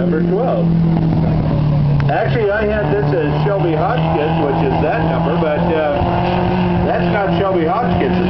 number 12. Actually, I had this as Shelby Hodgkins, which is that number, but uh, that's not Shelby Hodgkins.